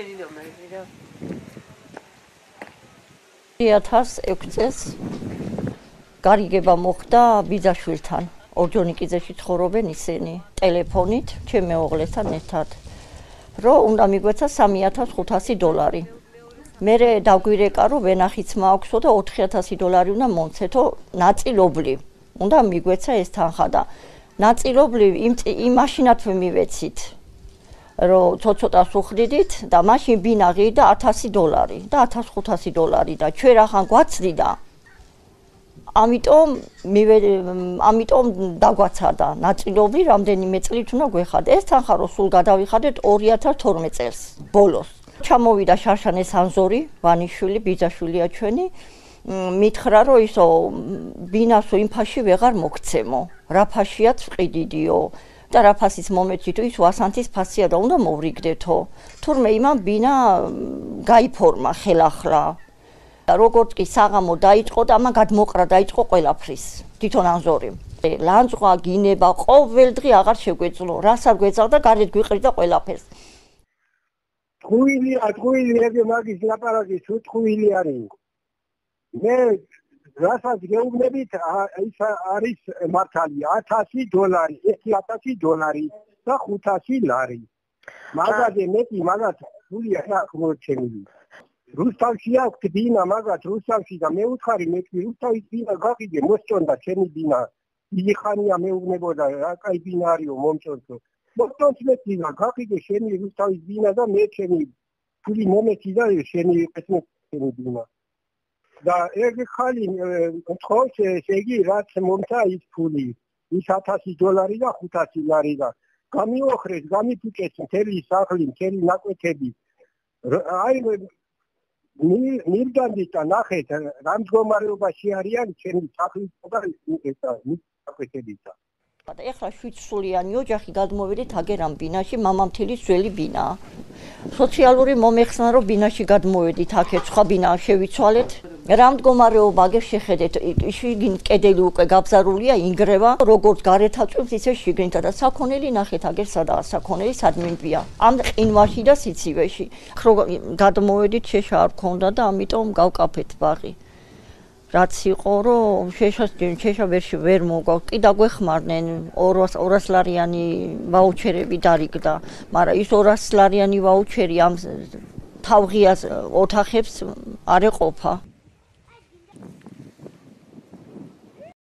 მეზირა 2006 წელს გარიგება მოხდა ბიძაშვილთან. ორჯონიკიძეში ცხოვრობენ ისინი. ტელეფონით ჩემ მეუღლესთან ერთად. რომ უნდა მიგვეცა 3500 დოლარი. მე დაგვირეკა რომ ვენახიც მაქვსო და 4000 დოლარი უნდა მომცეთო ნაწილობლივ უნდა მიგვეცა ეს თანხა და ნაწილობლივ იმ იმ მაშინათ მივეცით რომ ცოტა სუხრიდით და მაშინ ბინაღი და 1000 დოლარი და 1500 დოლარი და ჩვენ რახან გვაცდიდა? ამიტომ მივე ამიტომ დაგვაცადა. ნაწილობლივ რამდენიმე წლით უნდა გვეხადე. ეს თანხა რო სულ გადავიხადეთ 2012 წელს. ბოლოს. ჩამოვიდა შარშანეს ანზორი ვანიშვილი ბიძაშვილია ჩვენი. მითხრა რომ ისო ბინასო იმ ფაში ვეღარ მოგცემო რა ფაშიაც ყიდიდიო და რა ფასის მომეცი თუ ის ვასანთის ფასია და უნდა მოვრიგდეთო თურმე იმან ბინა გაიფორმა ხელახლა. და როგორც კი საღამო დაიწყო და ამან გადმოყრა დაიწყო ყველაფრის თვითონ ანზორი. ლანძღვა გინება ყოველ დღე აღარ შეგვეძლო. რასაც გვეძავდა გარეთ გვიყრიდა ყველაფერს. თხუილი ათღვილი ეგ მაგის ლაპარაკი თუ თხუილი არის მე რასაც გეუბნებით ის არის მართალი 1000 დოლარი 1000 დოლარი და 500 ლარი. მაგაზე მეტი მაგათ ფული არ მოჩენილი რუსთავში აქვს დინა მაგათ რუსთავში და მე უთხარი მე კი რუსთავის დინა გაგიგე მოსწონდა ჩემი დინა. იგი ხანია მეუბნებოდა რა კაი დინა არისო მომწონთო. მოსწონს მე დინა გაგიგე შენი რუსთავის დინა და მე ჩემი ფული მომეცი და შენი ესმე ჩემი დინა და ეგ ხალი თხოვს ესე იგი რაც მომცა ის ფული. ის 1000 დოლარი და 500 ლარი და გამიოხრეს გამიფიქეს მთელი სახლი მთელი ნაკვეთები. აი მირდანდი და ნახეთ რამ მდგომარეობაში არიან ჩემი სახლი და ეს ნაკვეთები და. და ეხლა შვიდსულიანი ოჯახი გადმოვიდით აგერამ ბინაში მამამთილის ძველი ბინა. სოციალური მომეხსნა რომ ბინაში გადმოვედით აქეთ სხვა ბინა შევიცვალეთ რა მდგომარეობა აგერ შეხედეთ შიგნით კედელი უკვე გაბზარულია ინგრევა როგორც გარეთაწვევს ისე შიგნითა და საქონელი ნახეთ აგერ სადაა საქონელი სადმინდია ამ ყინვაში და სიცივეში. ხო გადმოვედით შეშა არ ქონდა და ამიტომ გავკაფეთ ბაღი. რაც იყო რომ შეშას შეშა ვერ ვერ მოგვა კი დაგვეხმარნენ 200 200 ლარიანი ვაუჩერები დარიგდა. მაგრამ ის 200 ლარიანი ვაუჩერი ამ თავღიას ოთახებს არ ეყოფა